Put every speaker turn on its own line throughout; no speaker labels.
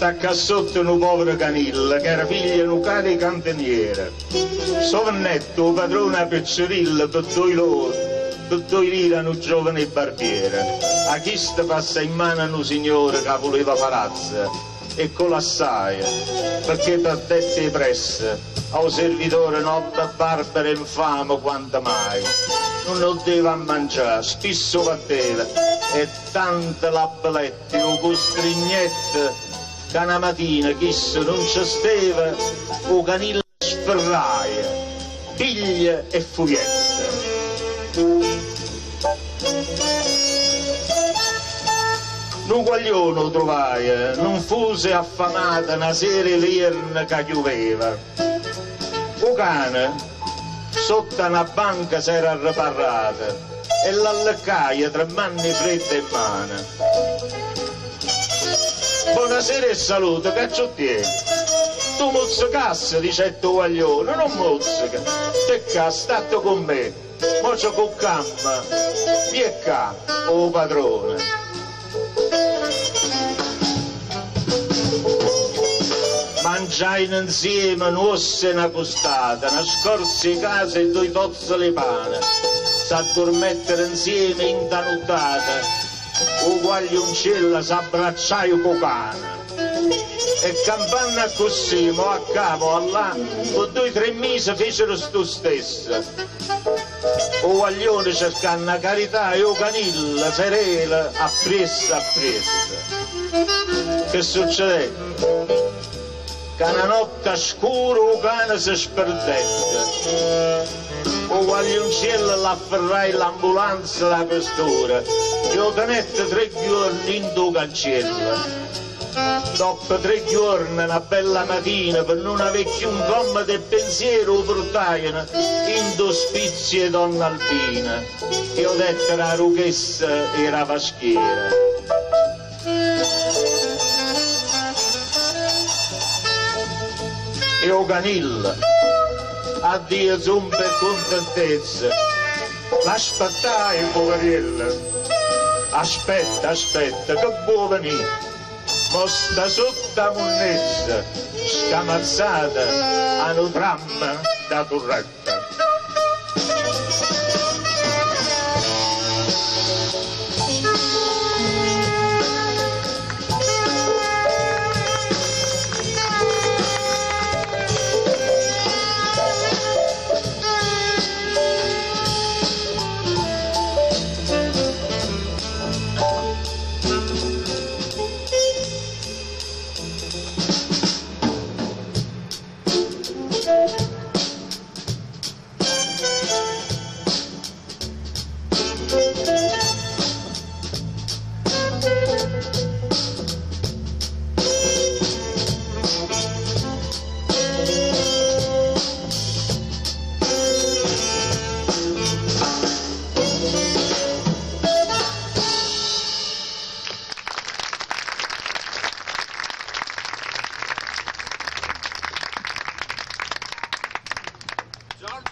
Stacca sotto un povero canilla che era figlio di un cane cantiniere. Sovennetto, padrone a pezzorilla per due loro, per due lire un giovane barbiere. A chi sta passa in mano un signore che voleva parazza e colassaia, perché per dette presse, a un servitore nobile, barbaro e infame quanto mai. Non lo deve mangiare, spesso batteva, e tante labbaletti, o costrignette, che una mattina chi non ci steva, o canilla sferraia, piglia e fuietta. Un guaglione lo trovai, non fuse affamata una sera l'ierna che chiudeva. Un cane, sotto una banca si era riparata e l'alleccaia tra mani fredde e mano. Buonasera e saluto, cacciottiere. Tu mozzicasse, dice tuo guaglione, non mozzica. Te ca, stato con me. Mocio con campa, vieni qua, oh padrone. mangiaino insieme un'ossa e una costata, una scorsa di casa e due tozze le pane, s'addormettere insieme intanuttate, uguali cielo s'abbracciaio cocana. E campana così, mo a capo, là, con due tre mesi fecero sto stesso. O guaglione cercando carità e canilla, serela, appressa, appressa. Che succede? Che una notte scura un cane si sperdette. O guaglioncello l'afferrai l'ambulanza la questura, io tenette tre giorni in due cancello. Dopo tre giorni, una bella mattina, per non avere più un gomma del pensiero, portarono in due spizie donna alpina. Io detto la rughessa era vaschiera. E Oganil. Addio zumba e contentezza. L'aspettai, poverella. Aspetta, aspetta, che vuoi venire? Ma sta sotto a monnezza, scamazzata a un tram da torretta.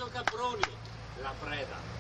Caproni, La Preda.